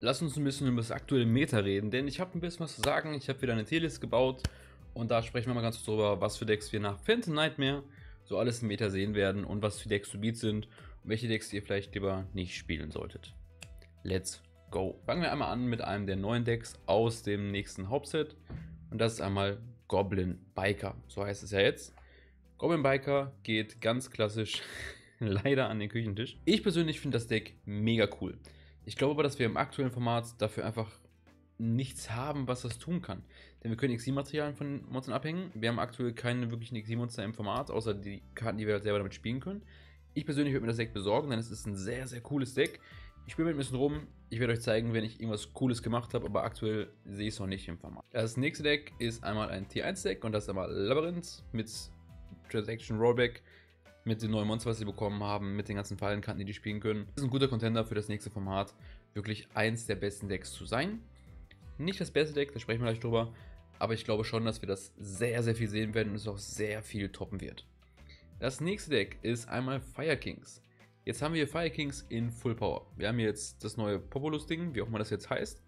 Lass uns ein bisschen über das aktuelle Meta reden, denn ich habe ein bisschen was zu sagen. Ich habe wieder eine T-List gebaut und da sprechen wir mal ganz kurz drüber, was für Decks wir nach Phantom Nightmare so alles im Meta sehen werden und was für Decks zu beat sind und welche Decks ihr vielleicht lieber nicht spielen solltet. Let's go. Fangen wir einmal an mit einem der neuen Decks aus dem nächsten Hauptset und das ist einmal Goblin Biker, so heißt es ja jetzt. Goblin Biker geht ganz klassisch leider an den Küchentisch. Ich persönlich finde das Deck mega cool. Ich glaube aber, dass wir im aktuellen Format dafür einfach nichts haben, was das tun kann. Denn wir können Exil-Materialien von Monstern abhängen. Wir haben aktuell keine wirklichen Exil-Monster im Format, außer die Karten, die wir halt selber damit spielen können. Ich persönlich würde mir das Deck besorgen, denn es ist ein sehr, sehr cooles Deck. Ich spiele mit ein bisschen rum. Ich werde euch zeigen, wenn ich irgendwas Cooles gemacht habe, aber aktuell sehe ich es noch nicht im Format. Das nächste Deck ist einmal ein T1-Deck und das ist einmal Labyrinth mit Transaction Rollback mit den neuen Monstern, was sie bekommen haben, mit den ganzen Fallenkanten, die die spielen können. Das ist ein guter Contender für das nächste Format, wirklich eins der besten Decks zu sein. Nicht das beste Deck, da sprechen wir gleich drüber, aber ich glaube schon, dass wir das sehr, sehr viel sehen werden und es auch sehr viel toppen wird. Das nächste Deck ist einmal Fire Kings. Jetzt haben wir Fire Kings in Full Power. Wir haben jetzt das neue Populus-Ding, wie auch immer das jetzt heißt.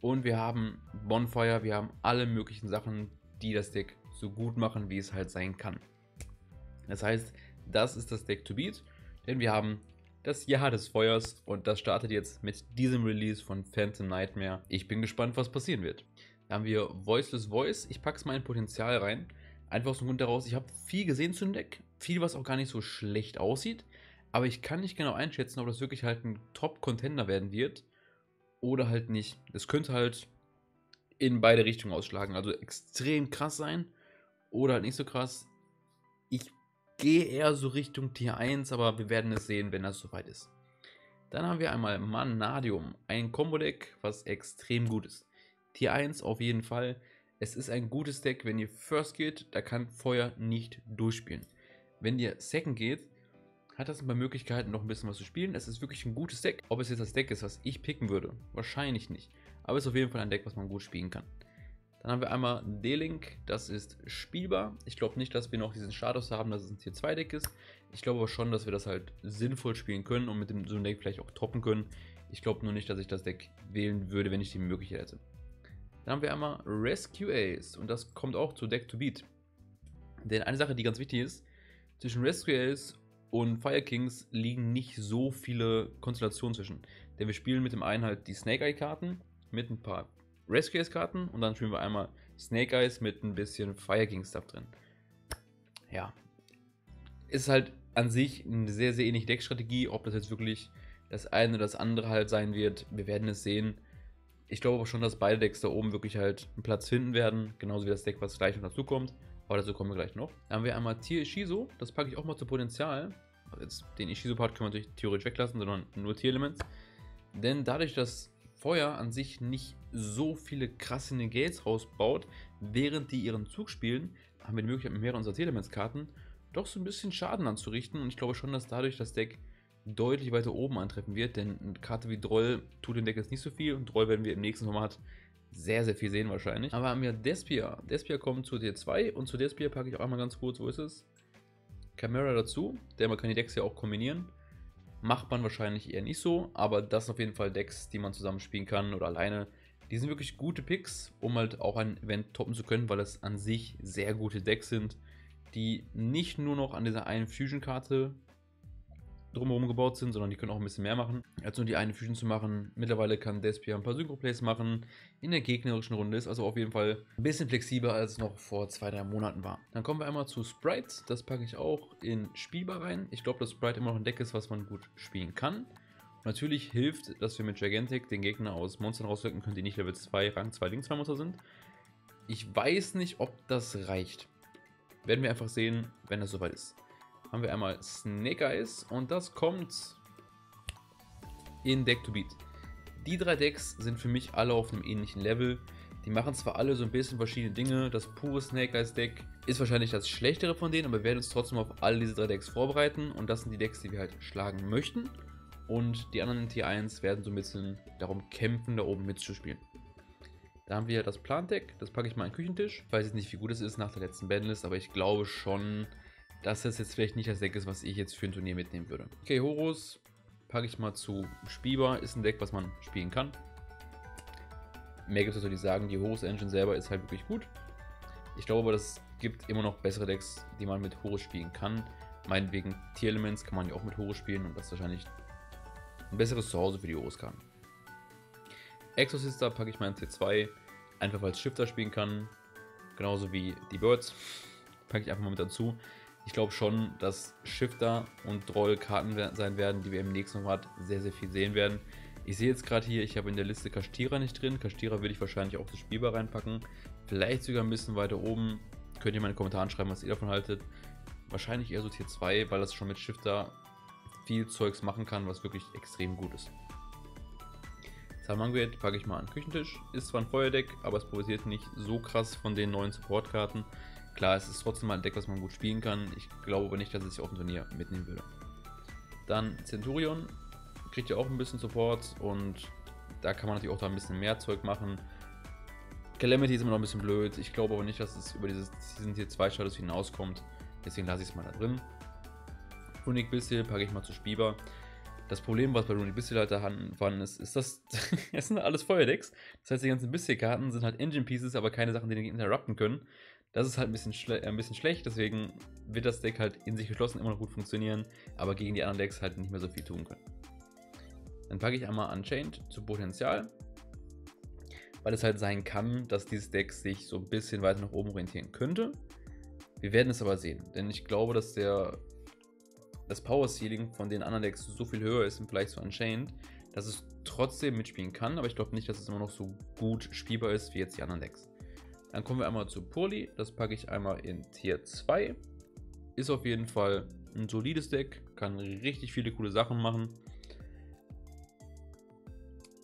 Und wir haben Bonfire, wir haben alle möglichen Sachen, die das Deck so gut machen, wie es halt sein kann. Das heißt, das ist das Deck to beat, denn wir haben das Jahr des Feuers und das startet jetzt mit diesem Release von Phantom Nightmare. Ich bin gespannt, was passieren wird. Da haben wir Voiceless Voice. Ich packe es mal in Potenzial rein. Einfach aus dem Grund daraus, ich habe viel gesehen zu dem Deck. Viel, was auch gar nicht so schlecht aussieht. Aber ich kann nicht genau einschätzen, ob das wirklich halt ein Top-Contender werden wird. Oder halt nicht. Es könnte halt in beide Richtungen ausschlagen. Also extrem krass sein. Oder halt nicht so krass. Gehe eher so Richtung Tier 1, aber wir werden es sehen, wenn das soweit ist. Dann haben wir einmal Manadium, ein Combo-Deck, was extrem gut ist. Tier 1 auf jeden Fall. Es ist ein gutes Deck, wenn ihr First geht, da kann Feuer nicht durchspielen. Wenn ihr Second geht, hat das ein paar Möglichkeiten, noch ein bisschen was zu spielen. Es ist wirklich ein gutes Deck. Ob es jetzt das Deck ist, was ich picken würde, wahrscheinlich nicht. Aber es ist auf jeden Fall ein Deck, was man gut spielen kann. Dann haben wir einmal D-Link, das ist spielbar. Ich glaube nicht, dass wir noch diesen Status haben, dass es ein Tier 2 Deck ist. Ich glaube aber schon, dass wir das halt sinnvoll spielen können und mit dem so einem Deck vielleicht auch toppen können. Ich glaube nur nicht, dass ich das Deck wählen würde, wenn ich die Möglichkeit hätte. Dann haben wir einmal Rescue Ace und das kommt auch zu Deck to Beat. Denn eine Sache, die ganz wichtig ist, zwischen Rescue Ace und Fire Kings liegen nicht so viele Konstellationen zwischen. Denn wir spielen mit dem einen halt die Snake Eye Karten mit ein paar Rescue Karten und dann spielen wir einmal Snake Eyes mit ein bisschen Fire King Stuff drin. Ja. Ist halt an sich eine sehr, sehr ähnliche Deckstrategie. Ob das jetzt wirklich das eine oder das andere halt sein wird, wir werden es sehen. Ich glaube aber schon, dass beide Decks da oben wirklich halt einen Platz finden werden. Genauso wie das Deck, was gleich noch dazu kommt. Aber dazu kommen wir gleich noch. Dann haben wir einmal Tier Ishizo. Das packe ich auch mal zu Potenzial. Jetzt den Ishizo-Part können wir natürlich theoretisch weglassen, sondern nur Tier-Elements. Denn dadurch, dass Feuer an sich nicht so viele krasse Negates rausbaut, während die ihren Zug spielen, haben wir die Möglichkeit mit mehreren unserer Elements-Karten doch so ein bisschen Schaden anzurichten. Und ich glaube schon, dass dadurch das Deck deutlich weiter oben antreffen wird, denn eine Karte wie Droll tut dem Deck jetzt nicht so viel und Droll werden wir im nächsten Format sehr, sehr viel sehen wahrscheinlich. Aber haben wir Despia. Despia kommt zu D2 und zu Despia packe ich auch einmal ganz kurz, wo ist es? Chimera dazu, denn man kann die Decks ja auch kombinieren. Macht man wahrscheinlich eher nicht so, aber das sind auf jeden Fall Decks, die man zusammen spielen kann oder alleine. Die sind wirklich gute Picks, um halt auch ein Event toppen zu können, weil es an sich sehr gute Decks sind, die nicht nur noch an dieser einen Fusion-Karte drumherum gebaut sind, sondern die können auch ein bisschen mehr machen, als nur die eine Fusion zu machen. Mittlerweile kann Despia ein paar Synchro-Plays machen, in der gegnerischen Runde ist also auf jeden Fall ein bisschen flexibler, als es noch vor zwei, drei Monaten war. Dann kommen wir einmal zu Sprites, das packe ich auch in Spielbar rein. Ich glaube, dass Sprite immer noch ein Deck ist, was man gut spielen kann. Natürlich hilft, dass wir mit Gigantic den Gegner aus Monstern rauswirken können, die nicht Level 2, Rang 2, Link 2 Monster sind. Ich weiß nicht, ob das reicht. Werden wir einfach sehen, wenn es soweit ist haben wir einmal Snake Eyes und das kommt in Deck to Beat. Die drei Decks sind für mich alle auf einem ähnlichen Level. Die machen zwar alle so ein bisschen verschiedene Dinge. Das pure Snake Eyes Deck ist wahrscheinlich das schlechtere von denen, aber wir werden uns trotzdem auf alle diese drei Decks vorbereiten. Und das sind die Decks, die wir halt schlagen möchten. Und die anderen in Tier 1 werden so ein bisschen darum kämpfen, da oben mitzuspielen. Da haben wir das Plant-Deck, das packe ich mal in den Küchentisch. Ich weiß jetzt nicht, wie gut es ist nach der letzten Bandlist, aber ich glaube schon, dass das jetzt vielleicht nicht das Deck ist, was ich jetzt für ein Turnier mitnehmen würde. Okay, Horus packe ich mal zu spielbar. Ist ein Deck, was man spielen kann. mehr gibt es nicht sagen. Die Horus Engine selber ist halt wirklich gut. Ich glaube aber, es gibt immer noch bessere Decks, die man mit Horus spielen kann. Meinetwegen Tier Elements kann man ja auch mit Horus spielen und das ist wahrscheinlich ein besseres Zuhause für die Horus kann. Exorcister packe ich in T2, einfach weil es Shifter spielen kann. Genauso wie die Birds. Packe ich einfach mal mit dazu. Ich glaube schon, dass Shifter und Droll Karten sein werden, die wir im nächsten Monat sehr, sehr viel sehen werden. Ich sehe jetzt gerade hier, ich habe in der Liste Kastira nicht drin. Kastira würde ich wahrscheinlich auch das Spielbar reinpacken. Vielleicht sogar ein bisschen weiter oben. Könnt ihr mal in den Kommentaren schreiben, was ihr davon haltet. Wahrscheinlich eher so Tier 2, weil das schon mit Shifter viel Zeugs machen kann, was wirklich extrem gut ist. Salamangreat packe ich mal an den Küchentisch. Ist zwar ein Feuerdeck, aber es profitiert nicht so krass von den neuen Supportkarten. Klar, es ist trotzdem mal ein Deck, was man gut spielen kann. Ich glaube aber nicht, dass ich es auf dem Turnier mitnehmen würde. Dann Centurion. Kriegt ja auch ein bisschen Support und da kann man natürlich auch da ein bisschen mehr Zeug machen. Calamity ist immer noch ein bisschen blöd. Ich glaube aber nicht, dass es über dieses Season Tier 2 Status hinauskommt. Deswegen lasse ich es mal da drin. Unique Bissil packe ich mal zu Spieber. Das Problem, was bei Runic Bissil halt da vorhanden ist, ist, dass es sind alles Feuerdecks. Das heißt, die ganzen Bissil-Karten sind halt Engine Pieces, aber keine Sachen, die den interrupten können. Das ist halt ein bisschen, äh, ein bisschen schlecht, deswegen wird das Deck halt in sich geschlossen immer noch gut funktionieren, aber gegen die anderen Decks halt nicht mehr so viel tun können. Dann packe ich einmal Unchained zu Potenzial, weil es halt sein kann, dass dieses Deck sich so ein bisschen weiter nach oben orientieren könnte. Wir werden es aber sehen, denn ich glaube, dass der das Power Ceiling von den anderen Decks so viel höher ist im Vergleich zu Unchained, dass es trotzdem mitspielen kann, aber ich glaube nicht, dass es immer noch so gut spielbar ist wie jetzt die anderen Decks. Dann kommen wir einmal zu Purli. Das packe ich einmal in Tier 2. Ist auf jeden Fall ein solides Deck. Kann richtig viele coole Sachen machen.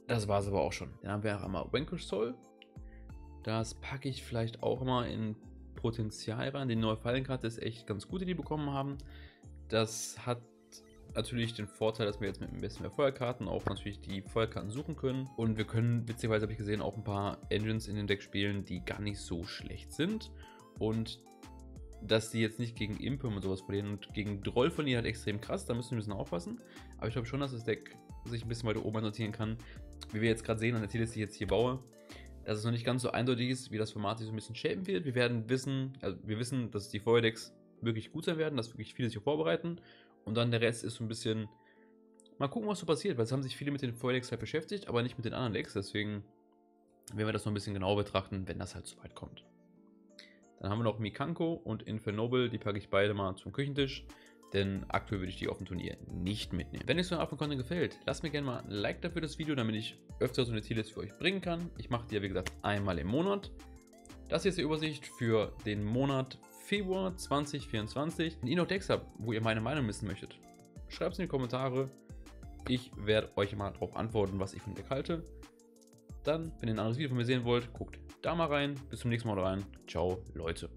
Das war es aber auch schon. Dann haben wir auch einmal Vanquish Soul. Das packe ich vielleicht auch mal in Potenzial rein. Die neue Fallenkarte ist echt ganz gut, die die bekommen haben. Das hat natürlich den Vorteil, dass wir jetzt mit ein bisschen mehr Feuerkarten auch natürlich die Feuerkarten suchen können. Und wir können, witzigerweise habe ich gesehen, auch ein paar Engines in dem Deck spielen, die gar nicht so schlecht sind. Und dass die jetzt nicht gegen Impim und sowas verlieren und gegen Droll verlieren halt extrem krass, da müssen wir ein bisschen aufpassen. Aber ich glaube schon, dass das Deck sich ein bisschen weiter oben notieren kann. Wie wir jetzt gerade sehen an der Titel, die ich jetzt hier baue, dass es noch nicht ganz so eindeutig ist, wie das Format sich so ein bisschen shapen wird. Wir werden wissen, also wir wissen, dass die Feuerdecks wirklich gut sein werden, dass wirklich viele sich vorbereiten und dann der Rest ist so ein bisschen. Mal gucken, was so passiert, weil es haben sich viele mit den Feuerdecks halt beschäftigt, aber nicht mit den anderen Decks. Deswegen werden wir das noch ein bisschen genauer betrachten, wenn das halt so weit kommt. Dann haben wir noch Mikanko und Infernoble, die packe ich beide mal zum Küchentisch, denn aktuell würde ich die auf dem Turnier nicht mitnehmen. Wenn euch so ein Art von Content gefällt, lasst mir gerne mal ein Like dafür das Video, damit ich öfter so eine Tierlist für euch bringen kann. Ich mache die ja wie gesagt einmal im Monat. Das hier ist die Übersicht für den Monat Februar 2024. Wenn ihr noch Decks habt, wo ihr meine Meinung wissen möchtet, schreibt es in die Kommentare. Ich werde euch mal darauf antworten, was ich von Deck halte. Dann, wenn ihr ein anderes Video von mir sehen wollt, guckt da mal rein. Bis zum nächsten Mal rein. Ciao, Leute.